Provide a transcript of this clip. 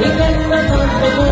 Viven matando